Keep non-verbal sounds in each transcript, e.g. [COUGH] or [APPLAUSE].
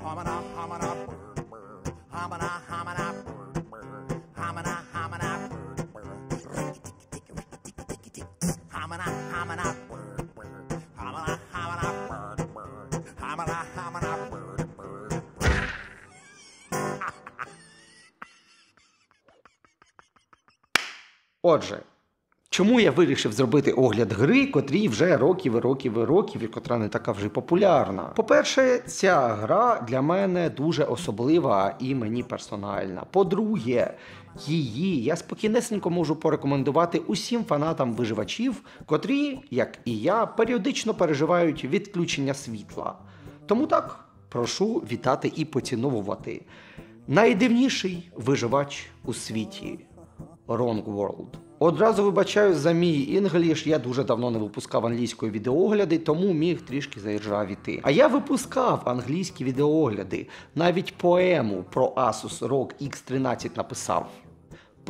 Homina, homina, bird, bird. Homina, homina, bird, bird. Homina, homina, bird, bird. Ricky-ticky-ticky-ricky-ticky-tick. Homina, homina, bird, bird. Homina, homina, bird, bird. Homina, homina, bird, bird. Отже, чому я вирішив зробити огляд гри, котрій вже років і років і років, і котра не така вже популярна? По-перше, ця гра для мене дуже особлива і мені персональна. По-друге, її я спокійнесенько можу порекомендувати усім фанатам виживачів, котрі, як і я, періодично переживають відключення світла. Тому так, прошу вітати і поціновувати. Найдивніший виживач у світі. Wrong World. Одразу вибачаю за мій інгліш, я дуже давно не випускав англійської відеогляди, тому міг трішки заіржавіти. А я випускав англійські відеогляди, навіть поему про Asus ROG X13 написав.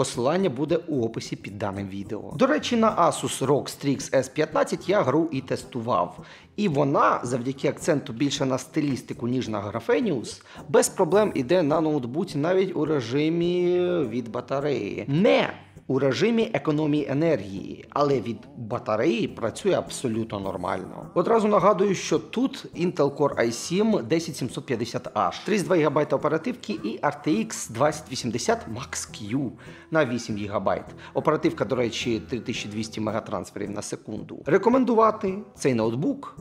Посилання буде у описі під даним відео. До речі, на Asus ROG Strix S15 я гру і тестував. І вона, завдяки акценту більше на стилістику, ніж на Graphenius, без проблем іде на ноутбуці навіть у режимі від батареї. Не у режимі економії енергії, але від батареї працює абсолютно нормально. Одразу нагадую, що тут Intel Core i7 10750H, 32 ГБ оперативки і RTX 2080 Max Q на 8 ГБ. Оперативка, до речі, 3200 мегатрансферів на секунду. Рекомендувати цей ноутбук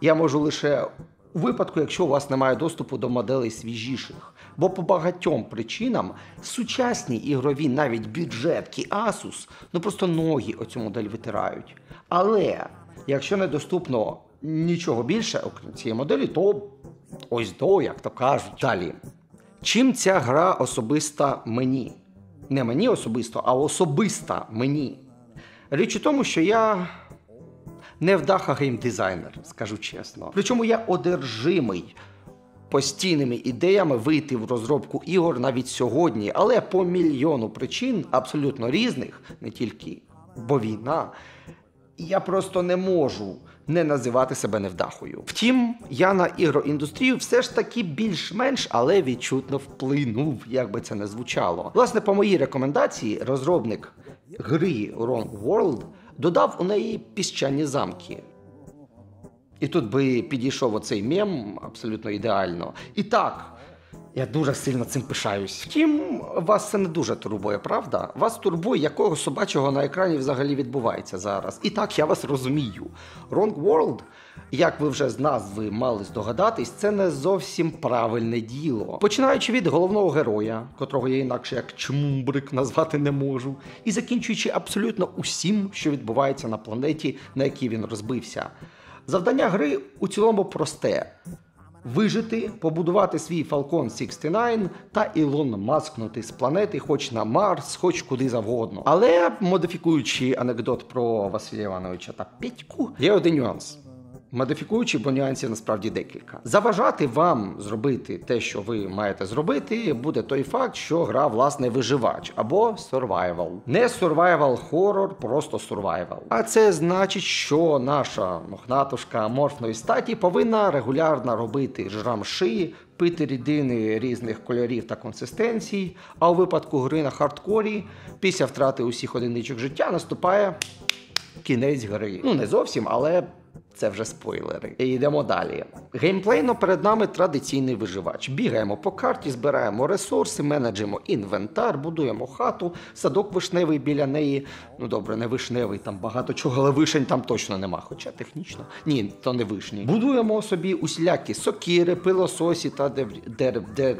я можу лише у випадку, якщо у вас немає доступу до моделей свіжіших. Бо по багатьом причинам сучасні ігрові, навіть бюджетки Asus, ну просто ноги оцю модель витирають. Але якщо недоступно нічого більше, окрім цієї моделі, то ось до, як то кажуть. Далі. Чим ця гра особиста мені? Не мені особисто, а особиста мені. Річ у тому, що я невдаха геймдизайнер, скажу чесно. Причому я одержимий постійними ідеями вийти в розробку ігор навіть сьогодні, але по мільйону причин абсолютно різних, не тільки бо війна. Я просто не можу не називати себе невдахою. Втім, я на ігроіндустрію все ж таки більш-менш, але відчутно вплинув, як би це не звучало. Власне, по моїй рекомендації, розробник гри Wrong World додав у неї піщані замки. І тут би підійшов оцей мем абсолютно ідеально. І так, я дуже сильно цим пишаюсь. Втім, вас це не дуже турбує, правда? Вас турбує, якого собачого на екрані взагалі відбувається зараз. І так, я вас розумію. Wrong World, як ви вже з назви мали здогадатись, це не зовсім правильне діло. Починаючи від головного героя, котрого я інакше як чмумбрик назвати не можу, і закінчуючи абсолютно усім, що відбувається на планеті, на якій він розбився. Завдання гри у цілому просте: вижити, побудувати свій Falcon 69 та Ілон маскнути з планети, хоч на Марс, хоч куди завгодно. Але модифікуючи анекдот про Василя Івановича та Петьку, є один нюанс. Модифікуючи, бо нюансів насправді декілька. Заважати вам зробити те, що ви маєте зробити, буде той факт, що гра власне виживач або survival. Не survival horror, просто survival. А це значить, що наша мохнатушка аморфної статі повинна регулярно робити жрамши, пити рідини різних кольорів та консистенцій. А у випадку гри на хардкорі, після втрати усіх одиничок життя наступає кінець гри. Ну не зовсім, але. Це вже спойлери. І йдемо далі. Геймплейно перед нами традиційний виживач. Бігаємо по карті, збираємо ресурси, менеджимо інвентар, будуємо хату, садок вишневий біля неї. Ну добре, не вишневий, там багато чого, але вишень там точно нема. Хоча технічно. Ні, то не вишні. Будуємо собі усілякі сокири, пилососі та дев... дер... дер...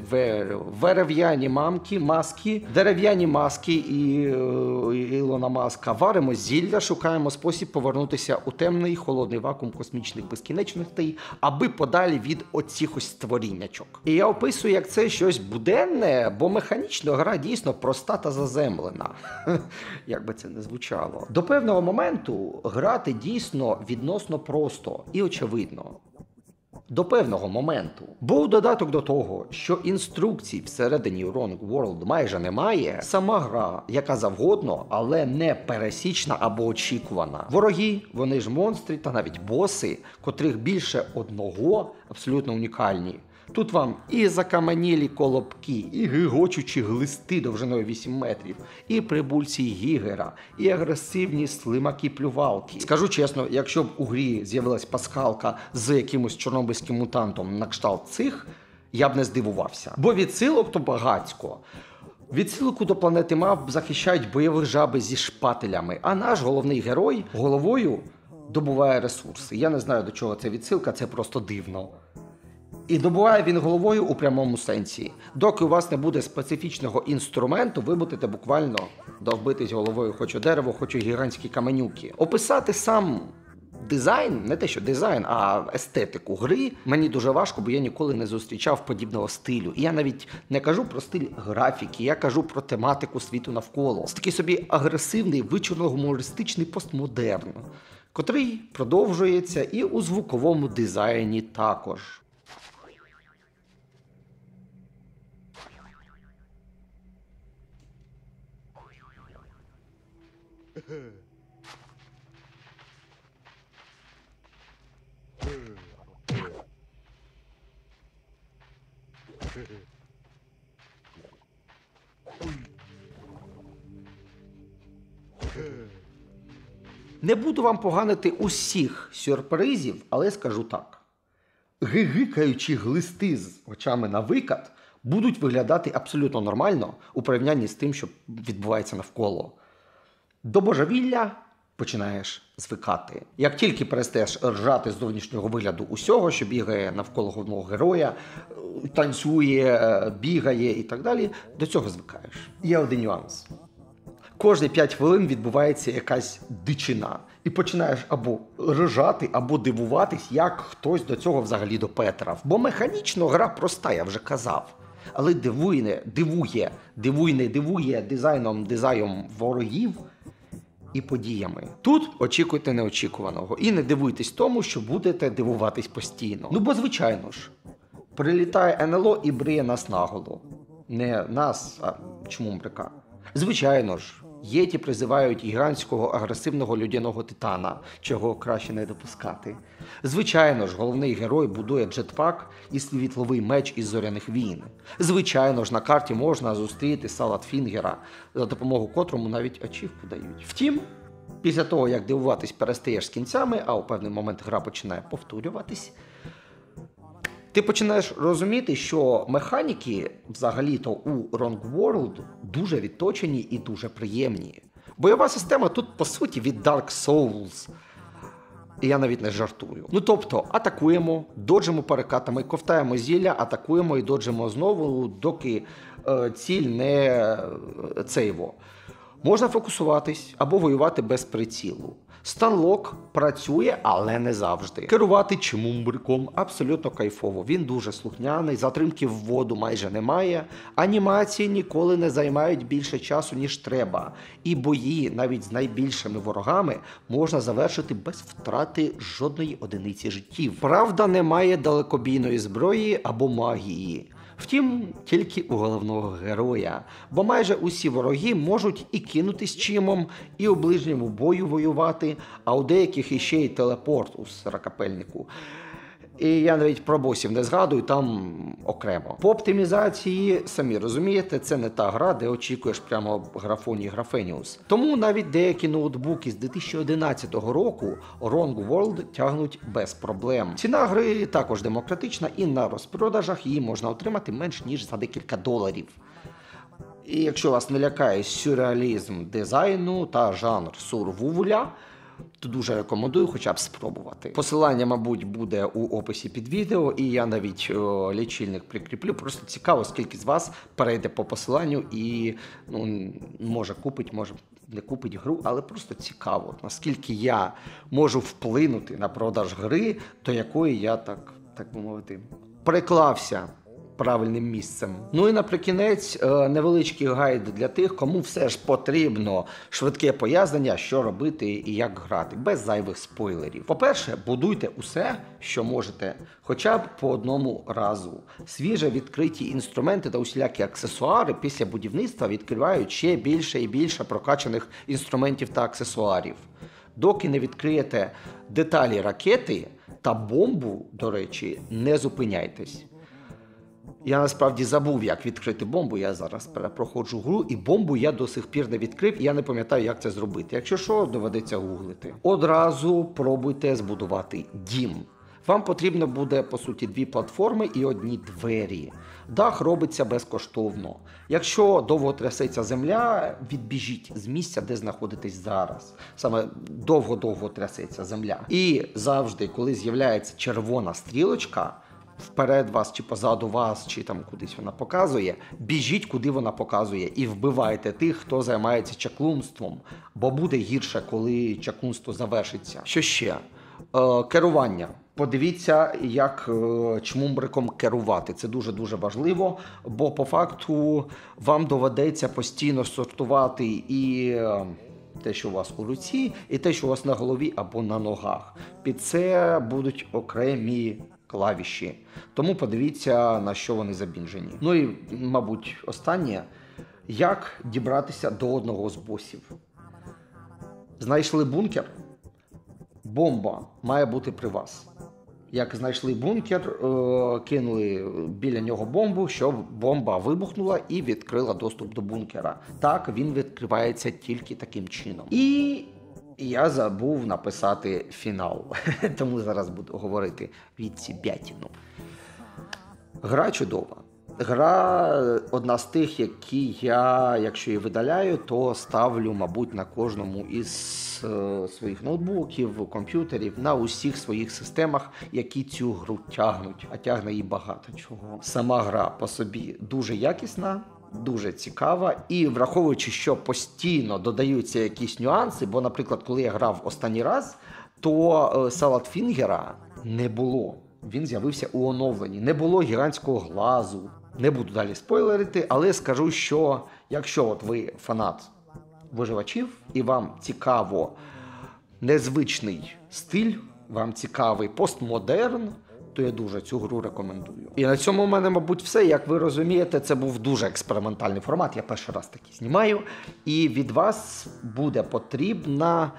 дерев'яні мамки, маски, дерев'яні маски і е, Ілона Маска. Варимо зілля, шукаємо спосіб повернутися у темний холодний вакуум космічних безкінечностей, аби подалі від оцих ось створіннячок. І я описую, як це щось буденне, бо механічно гра дійсно проста та заземлена. [LAUGHS] Як би це не звучало. До певного моменту грати дійсно відносно просто і очевидно. До певного моменту. Був додаток до того, що інструкцій всередині Wrong World майже немає, сама гра, яка завгодно, але не пересічна або очікувана. Вороги, вони ж монстри та навіть боси, котрих більше одного абсолютно унікальні. Тут вам і закам'янілі колобки, і гигочучі глисти довжиною 8 метрів, і прибульці гігера, і агресивні слимаки плювалки. Скажу чесно, якщо б у грі з'явилась пасхалка з якимось чорнобильським мутантом на кшталт цих, я б не здивувався. Бо відсилок то багацько. Відсилку до планети мав захищають бойових жаби зі шпателями, а наш головний герой головою добуває ресурси. Я не знаю, до чого це відсилка, це просто дивно. І добуває він головою у прямому сенсі. Доки у вас не буде специфічного інструменту, ви будете буквально довбитись головою хоч у дерево, хоч у гігантські каменюки. Описати сам дизайн, не те, що дизайн, а естетику гри мені дуже важко, бо я ніколи не зустрічав подібного стилю. І я навіть не кажу про стиль графіки, я кажу про тематику світу навколо. Це такий собі агресивний, вичурно-гумористичний постмодерн, котрий продовжується і у звуковому дизайні також. Не буду вам поганити усіх сюрпризів, але скажу так: гигикаючі глисти з очами на викат будуть виглядати абсолютно нормально у порівнянні з тим, що відбувається навколо. До божевілля починаєш звикати. Як тільки перестаєш ржати з зовнішнього вигляду усього, що бігає навколо головного героя, е, танцює, е, бігає і так далі, до цього звикаєш. Є один нюанс. Кожні 5 хвилин відбувається якась дичина. І починаєш або ржати, або дивуватись, як хтось до цього взагалі допетрав. Бо механічно гра проста, я вже казав. Але дивує, дивує, дивуйне дивує дизайном, дизайном ворогів і подіями. Тут очікуйте неочікуваного і не дивуйтесь тому, що будете дивуватись постійно. Ну бо звичайно ж, прилітає НЛО і бриє нас наголо. Не нас, а чому мрика? Звичайно ж, єті призивають гігантського агресивного людяного титана, чого краще не допускати. Звичайно ж, головний герой будує джетпак і світловий меч із зоряних війн. Звичайно ж, на карті можна зустріти салат Фінгера, за допомогою котрому навіть ачівку дають. Втім, після того, як дивуватись перестаєш з кінцями, а у певний момент гра починає повторюватись. Ти починаєш розуміти, що механіки взагалі-то у Wrong World дуже відточені і дуже приємні. Бойова система тут, по суті, від Dark Souls. Я навіть не жартую. Ну тобто, атакуємо, доджимо перекатами, ковтаємо зілля, атакуємо і доджимо знову, доки е, ціль не е, цейво. Можна фокусуватись або воювати без прицілу. Станлок працює, але не завжди. Керувати чимумбриком абсолютно кайфово. Він дуже слухняний, затримки в воду майже немає. Анімації ніколи не займають більше часу, ніж треба. І бої навіть з найбільшими ворогами можна завершити без втрати жодної одиниці життів. Правда, немає далекобійної зброї або магії. Втім, тільки у головного героя, бо майже усі вороги можуть і кинутись чимом, і у ближньому бою воювати, а у деяких іще й телепорт у сорокапельнику. І я навіть про босів не згадую, там окремо. По оптимізації, самі розумієте, це не та гра, де очікуєш прямо графоні Графеніус. Тому навіть деякі ноутбуки з 2011 року Wrong World тягнуть без проблем. Ціна гри також демократична, і на розпродажах її можна отримати менш ніж за декілька доларів. І якщо вас не лякає сюрреалізм дизайну та жанр сурвувуля, то дуже рекомендую хоча б спробувати. Посилання, мабуть, буде у описі під відео, і я навіть о, лічильник прикріплю. Просто цікаво, скільки з вас перейде по посиланню і ну, може купить, може не купить гру, але просто цікаво, наскільки я можу вплинути на продаж гри, до якої я так, так би мовити, приклався правильним місцем. Ну і наприкінець е, невеличкий гайд для тих, кому все ж потрібно швидке пояснення, що робити і як грати, без зайвих спойлерів. По-перше, будуйте усе, що можете, хоча б по одному разу. Свіже відкриті інструменти та усілякі аксесуари після будівництва відкривають ще більше і більше прокачаних інструментів та аксесуарів. Доки не відкриєте деталі ракети та бомбу, до речі, не зупиняйтесь. Я насправді забув, як відкрити бомбу. Я зараз перепроходжу гру, і бомбу я до сих пір не відкрив, і я не пам'ятаю, як це зробити. Якщо що, доведеться гуглити. Одразу пробуйте збудувати дім. Вам потрібно буде по суті дві платформи і одні двері. Дах робиться безкоштовно. Якщо довго трясеться земля, відбіжіть з місця, де знаходитесь зараз. Саме довго-довго трясеться земля. І завжди, коли з'являється червона стрілочка. Вперед вас чи позаду вас, чи там кудись вона показує, біжіть, куди вона показує, і вбивайте тих, хто займається чаклунством, бо буде гірше, коли чаклунство завершиться. Що ще? Е, керування. Подивіться, як е, чмумбриком керувати. Це дуже дуже важливо, бо по факту вам доведеться постійно сортувати і. е, те, що у вас у руці, і те, що у вас на голові або на ногах. Під це будуть окремі клавіші. Тому подивіться, на що вони забінжені. Ну і, мабуть, останнє, як дібратися до одного з босів. Знайшли бункер, бомба має бути при вас. Як знайшли бункер, е, кинули біля нього бомбу, щоб бомба вибухнула і відкрила доступ до бункера. Так він відкривається тільки таким чином. І я забув написати фінал, [LAUGHS] тому зараз буду говорити від бятіну. Гра чудова. Гра одна з тих, які я, якщо її видаляю, то ставлю, мабуть, на кожному із е, своїх ноутбуків, комп'ютерів, на усіх своїх системах, які цю гру тягнуть, а тягне її багато чого. Сама гра по собі дуже якісна. Дуже цікава, і враховуючи, що постійно додаються якісь нюанси, бо, наприклад, коли я грав останній раз, то е, Салатфінгера не було. Він з'явився у оновленні. Не було гігантського глазу. Не буду далі спойлерити, але скажу, що якщо от ви фанат виживачів і вам цікаво незвичний стиль, вам цікавий постмодерн, то я дуже цю гру рекомендую. І на цьому в мене, мабуть, все. Як ви розумієте, це був дуже експериментальний формат. Я перший раз такий знімаю. І від вас буде потрібна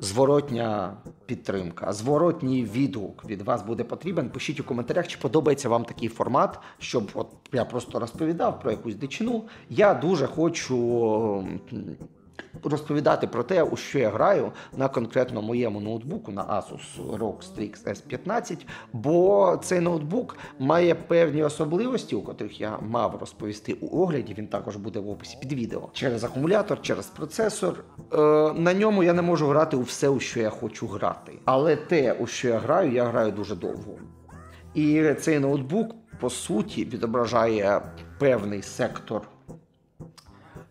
зворотня підтримка, зворотній відгук від вас буде потрібен. Пишіть у коментарях, чи подобається вам такий формат, щоб от я просто розповідав про якусь дичину. Я дуже хочу. Розповідати про те, у що я граю на конкретно моєму ноутбуку на Asus ROG Strix S15, бо цей ноутбук має певні особливості, у котрих я мав розповісти у огляді. Він також буде в описі під відео. Через акумулятор, через процесор. Е, на ньому я не можу грати у все, у що я хочу грати. Але те, у що я граю, я граю дуже довго. І цей ноутбук, по суті, відображає певний сектор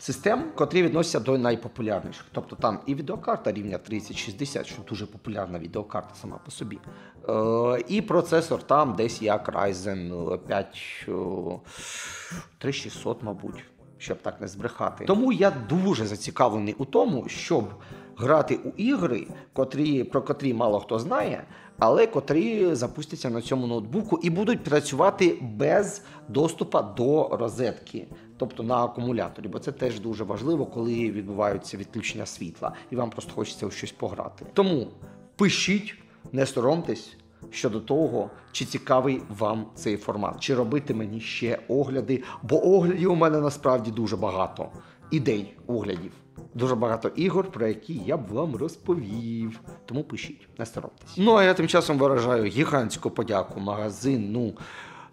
систем, котрі відносяться до найпопулярніших. Тобто там і відеокарта рівня 3060, що дуже популярна відеокарта сама по собі. Е, і процесор там десь як Ryzen 5 е, 3600, мабуть, щоб так не збрехати. Тому я дуже зацікавлений у тому, щоб грати у ігри, котрі, про котрі мало хто знає, але котрі запустяться на цьому ноутбуку і будуть працювати без доступу до розетки, тобто на акумуляторі, бо це теж дуже важливо, коли відбуваються відключення світла, і вам просто хочеться у щось пограти. Тому пишіть, не соромтесь. Щодо того, чи цікавий вам цей формат, чи робити мені ще огляди, бо оглядів у мене насправді дуже багато ідей оглядів. Дуже багато ігор, про які я б вам розповів. Тому пишіть, не соромтесь. Ну а я тим часом виражаю гігантську подяку магазину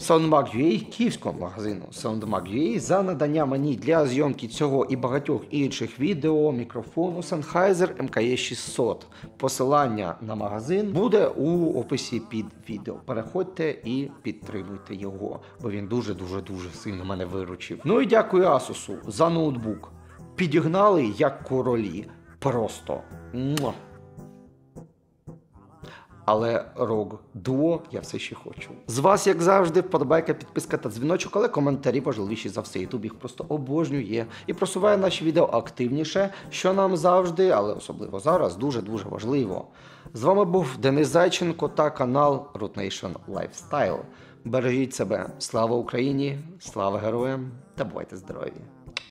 SoundMag.ua, київського магазину SoundMag.ua за надання мені для зйомки цього і багатьох інших відео мікрофону Sennheiser MKE600. Посилання на магазин буде у описі під відео. Переходьте і підтримуйте його, бо він дуже дуже дуже сильно мене виручив. Ну і дякую Asus за ноутбук. Підігнали як королі. Просто. Муа. Але ROG Duo я все ще хочу. З вас, як завжди, вподобайка, підписка та дзвіночок, але коментарі важливіші за все. Ютуб їх просто обожнює і просуває наші відео активніше, що нам завжди, але особливо зараз, дуже-дуже важливо. З вами був Денис Зайченко та канал Root Nation Lifestyle. Бережіть себе. Слава Україні, слава героям та бувайте здорові!